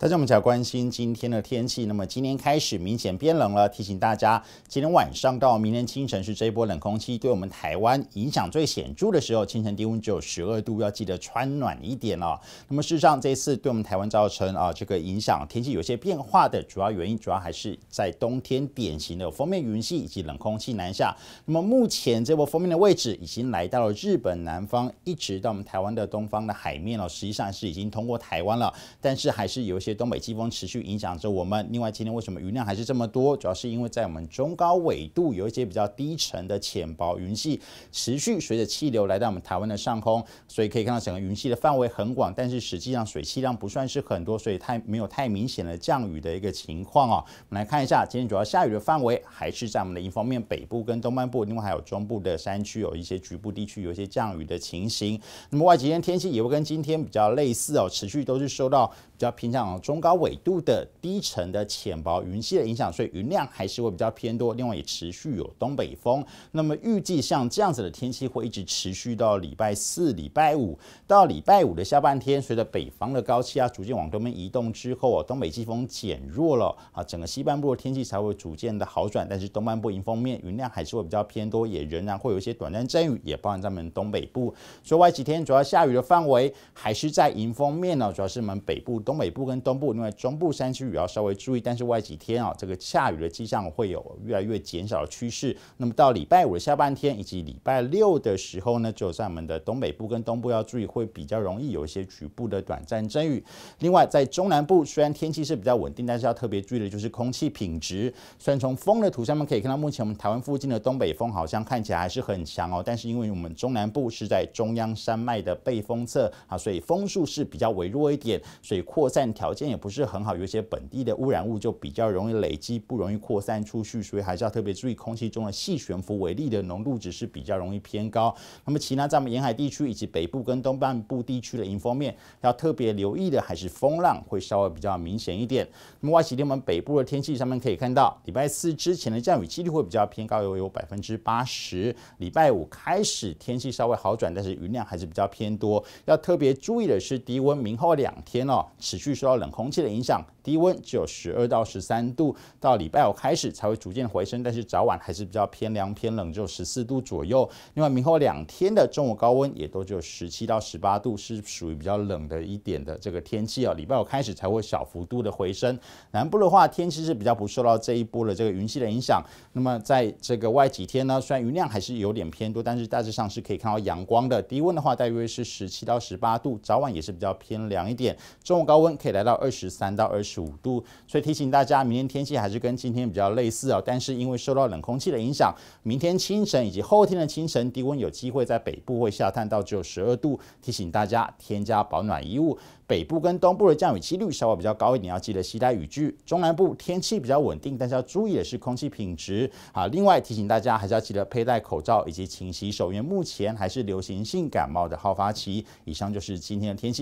大家我们要关心今天的天气。那么今天开始明显变冷了，提醒大家，今天晚上到明天清晨是这一波冷空气对我们台湾影响最显著的时候，清晨低温只有十二度，要记得穿暖一点哦。那么事实上，这一次对我们台湾造成啊这个影响，天气有些变化的主要原因，主要还是在冬天典型的锋面云系以及冷空气南下。那么目前这波封面的位置已经来到了日本南方，一直到我们台湾的东方的海面了，实际上是已经通过台湾了，但是还是有些些。东北季风持续影响着我们。另外，今天为什么云量还是这么多？主要是因为在我们中高纬度有一些比较低沉的浅薄云系持续随着气流来到我们台湾的上空，所以可以看到整个云系的范围很广，但是实际上水汽量不算是很多，所以太没有太明显的降雨的一个情况哦。我们来看一下，今天主要下雨的范围还是在我们的迎风面北部跟东半部，另外还有中部的山区有一些局部地区有一些降雨的情形。那么外几天天气也会跟今天比较类似哦，持续都是受到比较偏向。中高纬度的低层的浅薄云系的影响，所以云量还是会比较偏多。另外也持续有东北风。那么预计像这样子的天气会一直持续到礼拜四、礼拜五。到礼拜五的下半天，随着北方的高气压逐渐往东边移动之后，啊东北季风减弱了啊，整个西半部的天气才会逐渐的好转。但是东半部迎风面云量还是会比较偏多，也仍然会有一些短暂阵雨，也包含在我们东北部。所以外几天主要下雨的范围还是在迎风面呢，主要是我们北部、东北部跟东。部另外中部山区也要稍微注意，但是外几天啊，这个下雨的迹象会有越来越减少的趋势。那么到礼拜五的下半天以及礼拜六的时候呢，就在我们的东北部跟东部要注意，会比较容易有一些局部的短暂阵雨。另外在中南部，虽然天气是比较稳定，但是要特别注意的就是空气品质。虽然从风的图上面可以看到，目前我们台湾附近的东北风好像看起来还是很强哦，但是因为我们中南部是在中央山脉的背风侧啊，所以风速是比较微弱一点，所以扩散条件。也不是很好，有一些本地的污染物就比较容易累积，不容易扩散出去，所以还是要特别注意空气中的细悬浮微粒的浓度值是比较容易偏高。那么其他在我们沿海地区以及北部跟东半部地区的迎风面，要特别留意的还是风浪会稍微比较明显一点。那么外几天我们北部的天气上面可以看到，礼拜四之前的降雨几率会比较偏高，有有百分之八十。礼拜五开始天气稍微好转，但是云量还是比较偏多。要特别注意的是低温，明后两天哦，持续受到冷。空气的影响，低温只有十二到十三度，到礼拜五开始才会逐渐回升，但是早晚还是比较偏凉偏冷，只有十四度左右。另外，明后两天的中午高温也都只有十七到十八度，是属于比较冷的一点的这个天气哦。礼拜五开始才会小幅度的回升。南部的话，天气是比较不受到这一波的这个云系的影响。那么在这个外几天呢，虽然云量还是有点偏多，但是大致上是可以看到阳光的。低温的话，大约是十七到十八度，早晚也是比较偏凉一点。中午高温可以来到。二十三到二十五度，所以提醒大家，明天天气还是跟今天比较类似哦。但是因为受到冷空气的影响，明天清晨以及后天的清晨低温有机会在北部会下探到只有十二度，提醒大家添加保暖衣物。北部跟东部的降雨几率稍微比较高一点，要记得携带雨具。中南部天气比较稳定，但是要注意的是空气品质啊。另外提醒大家，还是要记得佩戴口罩以及勤洗手，因为目前还是流行性感冒的好发期。以上就是今天的天气。